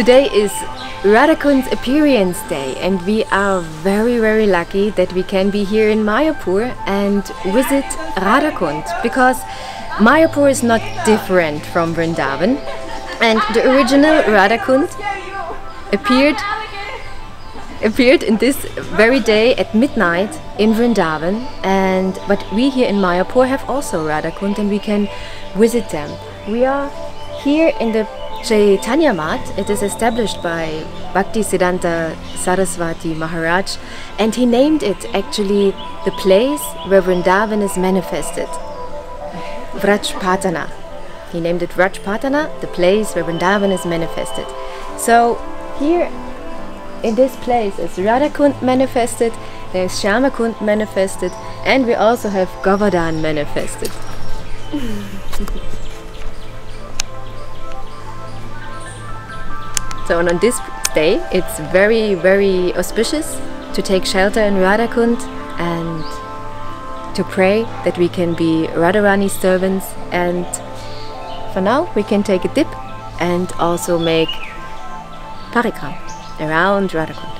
Today is Radhakund's appearance day and we are very very lucky that we can be here in Mayapur and visit Radhakund because Mayapur is not different from Vrindavan and the original Radhakund appeared appeared in this very day at midnight in Vrindavan and but we here in Mayapur have also Radhakund and we can visit them. We are here in the Chaitanya Mat. It is established by Bhakti Siddhanta Saraswati Maharaj and he named it actually the place where Vrindavan is manifested. Vrajpatana. He named it Vrajpatana, the place where Vrindavan is manifested. So here in this place is Radhakund manifested, there's Shyamakund manifested, and we also have Govardhan manifested. so on this day it's very very auspicious to take shelter in Radhakund and to pray that we can be Radharani's servants and for now we can take a dip and also make parikram around Radhakund.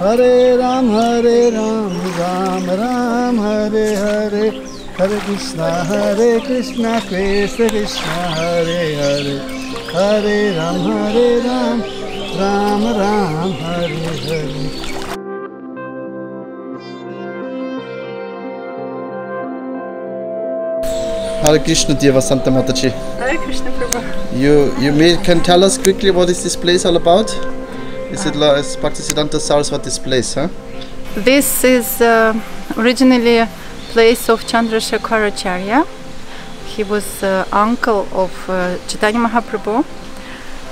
Hare Ram, Hare Ram, Ram Ram, Hare Hare, Hare Krishna, Hare Krishna, Krishna Krishna, Hare Hare, Hare Ram, Hare Ram, Ram Ram, Hare Hare. Hare Krishna Deva Santa Mataji. Hare Krishna Prabhu. You you may can tell us quickly what is this place all about? Is it like is Bhaktisiddhanta Saraswati's place, huh? This is uh, originally a place of Chandrasekharacharya. He was uh, uncle of uh, Chaitanya Mahaprabhu.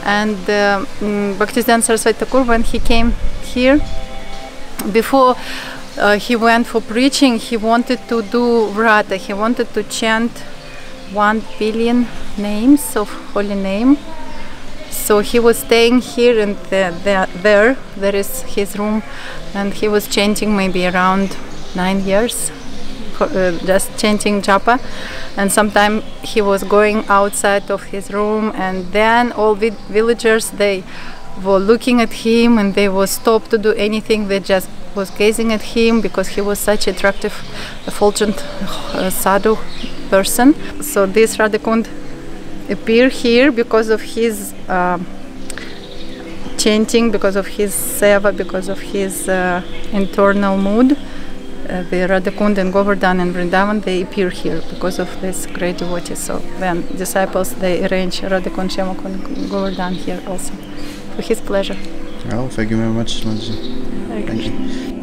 And uh, mm, Bhaktisiddhanta Saraswati Thakur, when he came here, before uh, he went for preaching, he wanted to do vrata. He wanted to chant one billion names of holy name. So he was staying here and the, the, there, there is his room, and he was chanting maybe around nine years, uh, just chanting japa. And sometime he was going outside of his room, and then all vi- villagers they were looking at him, and they were stopped to do anything. They just was gazing at him because he was such attractive, effulgent uh, sadhu person. So this Radhakund appear here because of his uh, chanting, because of his seva, because of his uh, internal mood. Uh, the Radhakund and Govardhan and Vrindavan they appear here because of this great devotee. So then disciples they arrange Radhakund, Shyamakund, and Govardhan here also for his pleasure. Oh, thank you very much, Mataji. Thank you. Okay,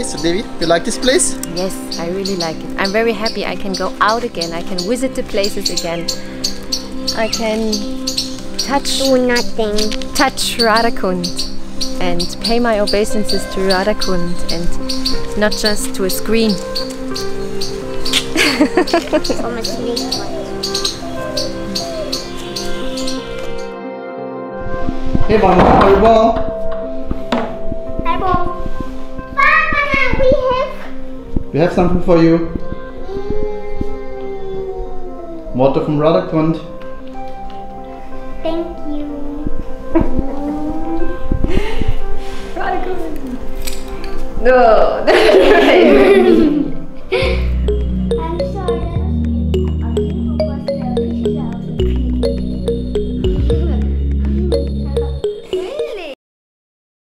so Devi, you like this place? Yes, I really like it. I'm very happy I can go out again. I can visit the places again. I can touch Do nothing. touch Radhakund and pay my obeisances to Radhakund and not just to a screen. So much. Hey, Mama, We have something for you. Water from Radhakund. Thank you. No.